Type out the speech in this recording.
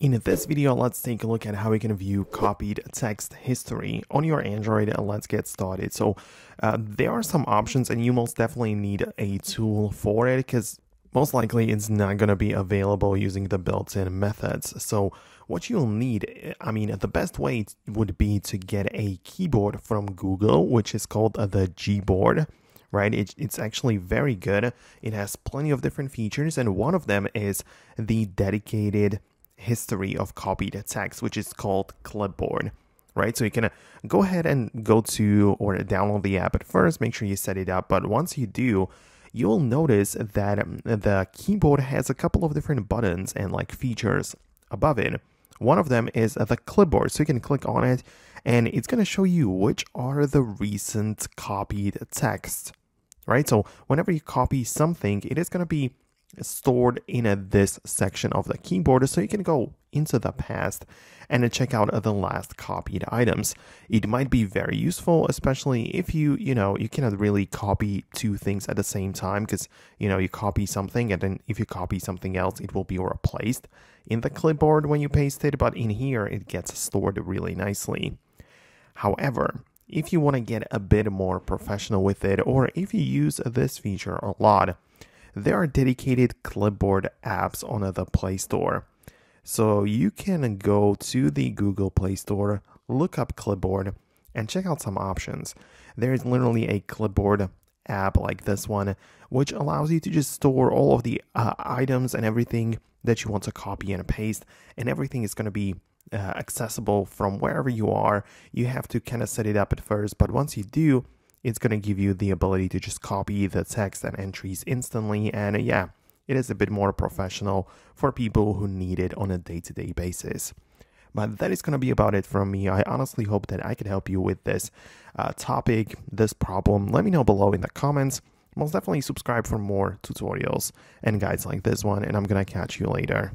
In this video, let's take a look at how we can view copied text history on your Android. and Let's get started. So uh, there are some options and you most definitely need a tool for it because most likely it's not going to be available using the built-in methods. So what you'll need, I mean, the best way would be to get a keyboard from Google, which is called the Gboard right? It, it's actually very good. It has plenty of different features, and one of them is the dedicated history of copied text, which is called Clipboard. Right, so you can uh, go ahead and go to or download the app at first. Make sure you set it up, but once you do, you'll notice that um, the keyboard has a couple of different buttons and like features above it. One of them is the clipboard, so you can click on it and it's going to show you which are the recent copied text. Right, so whenever you copy something, it is going to be stored in this section of the keyboard so you can go into the past and check out the last copied items. It might be very useful, especially if you, you know, you cannot really copy two things at the same time because, you know, you copy something and then if you copy something else, it will be replaced in the clipboard when you paste it, but in here it gets stored really nicely. However, if you want to get a bit more professional with it, or if you use this feature a lot, there are dedicated clipboard apps on the Play Store. So you can go to the Google Play Store, look up clipboard, and check out some options. There is literally a clipboard app like this one, which allows you to just store all of the uh, items and everything that you want to copy and paste, and everything is going to be uh, accessible from wherever you are. You have to kind of set it up at first, but once you do, it's going to give you the ability to just copy the text and entries instantly. And uh, yeah, it is a bit more professional for people who need it on a day to day basis. But that is going to be about it from me. I honestly hope that I can help you with this uh, topic, this problem. Let me know below in the comments. Most definitely subscribe for more tutorials and guides like this one, and I'm going to catch you later.